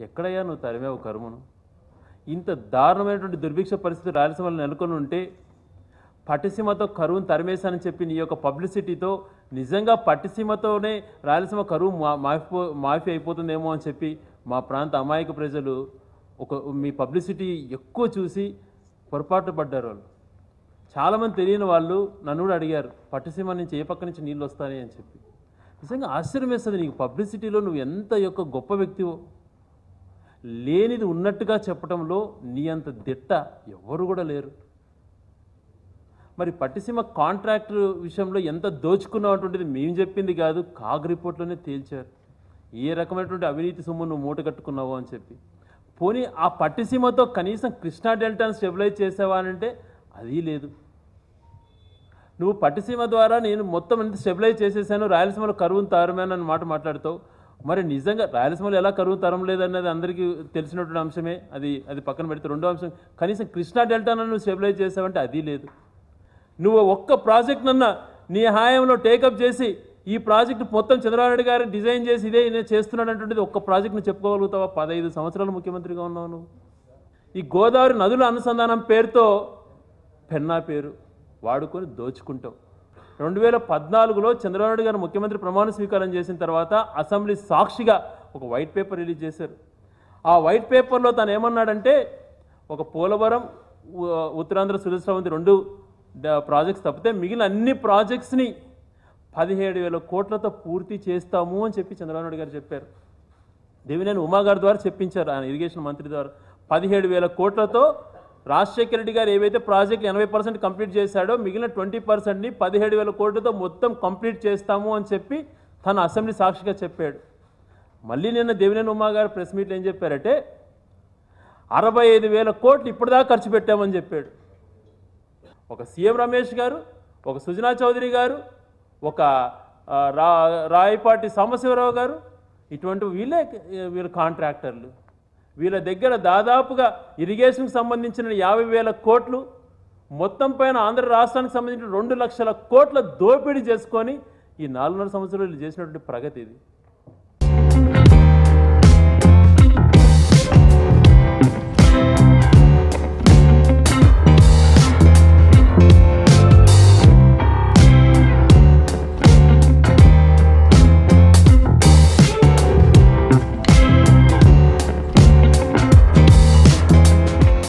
ఎక్కడయ్యా నువ్వు తరిమేవు కరువును? ఇంత దారుణమైనటువంటి దుర్భిక్ష పరిస్థితి రాయలసీమలో నెలకొని ఉంటే పట్టిసీమతో కరువును తరిమేశానని చెప్పి నీ యొక్క పబ్లిసిటీతో నిజంగా పట్టిసీమతోనే రాయలసీమ కరువు మా మాఫీ మాఫీ అయిపోతుందేమో అని చెప్పి మా ప్రాంత అమాయక ప్రజలు ఒక మీ పబ్లిసిటీ ఎక్కువ చూసి పొరపాటు పడ్డారు వాళ్ళు. చాలామంది తెలియని వాళ్ళు నన్ను కూడా అడిగారు పట్టిసీమ నుంచి ఏ పక్క నుంచి నీళ్ళు వస్తాయి అని చెప్పి. నిజంగా ఆశ్చర్యం వేస్తుంది నీకు పబ్లిసిటీలో నువ్వు ఎంత యొక్క గొప్ప వ్యక్తివో. లేనిది ఉన్నట్టుగా చెప్పడంలో నీ అంత దిట్ట ఎవరు కూడా లేరు. మరి పట్టిసీమ కాంట్రాక్టర్ విషయంలో ఎంత దోచుకున్నటువంటిది మేము చెప్పింది కాదు కాగ్ రిపోర్ట్లోనే తేల్చారు. ఏ రకమైనటువంటి అవినీతి సొమ్ము నువ్వు మూట కట్టుకున్నావు అని చెప్పి. పోనీ ఆ పట్టిసీమతో కనీసం కృష్ణా డెల్టాను స్టెబిలైజ్ చేసావా అంటే అది లేదు. నువ్వు పట్టిసీమ ద్వారా నేను మొత్తం ఎంత స్టెబిలైజ్ చేసేసాను రాయలసీమలో కరువును తారమేనని అన్న మాట మాట్లాడతావు. మరి నిజంగా రాయలసీమలో ఎలా కరువు తరం లేదన్నది అందరికీ తెలిసినటువంటి అంశమే. అది అది పక్కన పెడితే రెండో అంశం. కనీసం కృష్ణా డెల్టాను నువ్వు స్టెబిలైజ్ చేసావంటే అది లేదు. నువ్వు ఒక్క ప్రాజెక్ట్ నన్న నీ హాయంలో టేకప్ చేసి ఈ ప్రాజెక్ట్ మొత్తం చంద్రబాబు నాయుడు గారు డిజైన్ చేసి ఇదే నేను చేస్తున్నాడు ఒక్క ప్రాజెక్ట్ను చెప్పుకోగలుగుతావా? పదహైదు సంవత్సరాలు ముఖ్యమంత్రిగా ఉన్నావు నువ్వు. ఈ గోదావరి నదుల అనుసంధానం పేరుతో పెన్నా పేరు వాడుకొని దోచుకుంటావు. రెండు వేల పద్నాలుగులో చంద్రబాబు గారు ముఖ్యమంత్రి ప్రమాణ స్వీకారం చేసిన తర్వాత అసెంబ్లీ సాక్షిగా ఒక వైట్ పేపర్ రిలీజ్ చేశారు. ఆ వైట్ పేపర్లో తను ఏమన్నాడంటే ఒక పోలవరం ఉ- ఉత్తరాంధ్ర సురేశ్రావంతి రెండు ప్రాజెక్ట్స్ తప్పితే మిగిలిన అన్ని ప్రాజెక్ట్స్ని పదిహేడు వేల కోట్లతో పూర్తి చేస్తాము అని చెప్పి చంద్రబాబు గారు చెప్పారు. దేవినేని ఉమా గారి ద్వారా చెప్పించారు ఆయన ఇరిగేషన్ మంత్రి ద్వారా. పదిహేడు వేల కోట్లతో రాజశేఖర రెడ్డి గారు ఏవైతే ప్రాజెక్టులు ఎనభై పర్సెంట్ కంప్లీట్ చేశాడో మిగిలిన ట్వంటీ పర్సెంట్ని పదిహేడు వేల కోట్లతో మొత్తం కంప్లీట్ చేస్తాము అని చెప్పి తన అసెంబ్లీ సాక్షిగా చెప్పాడు. మళ్ళీ నిన్న దేవినేని ఉమా గారు ప్రెస్ మీట్లో ఏం చెప్పారంటే అరవై ఐదు వేల కోట్లు ఇప్పటిదాకా ఖర్చు పెట్టామని చెప్పాడు. ఒక సీఎం రమేష్ గారు ఒక సుజనా చౌదరి గారు ఒక రా రాయపాటి సాంబశివరావు గారు ఇటువంటి వీళ్ళే వీళ్ళు కాంట్రాక్టర్లు. వీళ్ళ దగ్గర దాదాపుగా ఇరిగేషన్కి సంబంధించిన యాభై వేల కోట్లు మొత్తం పైన ఆంధ్ర రాష్ట్రానికి సంబంధించిన రెండు లక్షల కోట్ల దోపిడీ చేసుకొని ఈ నాలుగున్నర సంవత్సరాలు వీళ్ళు చేసినటువంటి ప్రగతి ఇది.